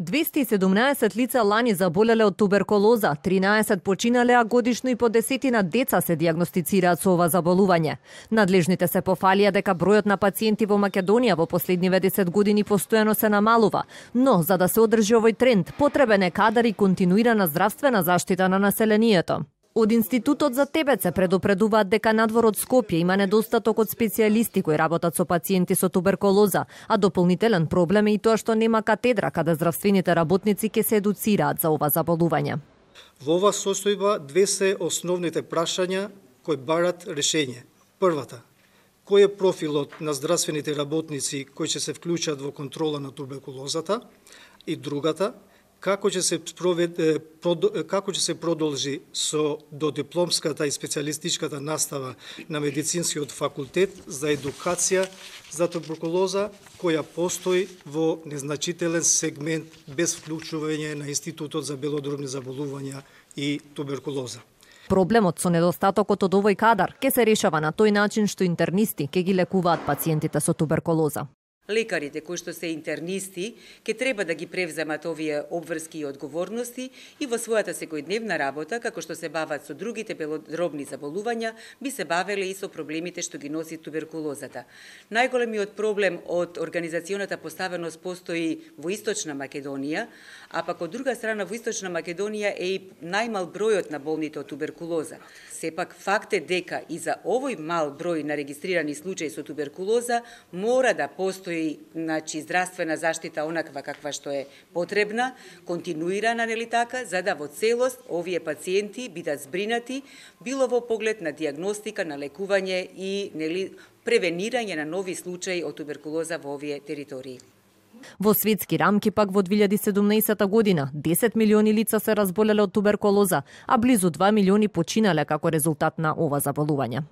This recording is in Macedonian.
217 лица лани заболеле од туберкулоза, 13 починале, а годишно и по десетина деца се диагностицираат со ова заболување. Надлежните се пофалија дека бројот на пациенти во Македонија во последниве 10 години постојано се намалува, но за да се одржи овој тренд, потребен е кадар и континуирана здравствена заштита на населението. Од Институтот за ТБЦ предупредуваат дека надвор од Скопје има недостаток од специјалисти кои работат со пациенти со туберкулоза, а дополнителен проблем е и тоа што нема катедра каде здравствените работници ќе се едуцираат за ова заболување. Во ова состојба две се основните прашања кои барат решење. Првата, кој е профилот на здравствените работници кои ќе се вклучат во контрола на туберкулозата и другата, како ќе се проведе како ќе се продолжи со додипломската и специјалистичката настава на медицинскиот факултет за едукација за туберкулоза која постои во незначителен сегмент без вклучување на Институтот за белодробни заболувања и туберкулоза. Проблемот со недостатокот од овој кадар ќе се решава на тој начин што интернисти ќе ги лекуваат пациентите со туберкулоза лекарите кои што се интернисти ќе треба да ги превземат овие обврски и одговорности и во својата секојдневна работа, како што се бават со другите белодробни заболувања, би се бавеле и со проблемите што ги носи туберкулозата. Најголемиот проблем од организационата поставеност постои во Источна Македонија, а пак од друга страна во Источна Македонија е и најмал бројот на болните од туберкулоза. Сепак факт е дека и за овој мал број на регистрирани случаи со туберкулоза мора да постои постои значи здравствена заштита онаква каква што е потребна, континуирана нели така, за да во целост овие пациенти бидат збринати било во поглед на диагностика, на лекување и нели превенирање на нови случаи од туберкулоза во овие територии. Во светски рамки пак во 2017 година 10 милиони лица се разболеле од туберкулоза, а близу 2 милиони починале како резултат на ова заболување.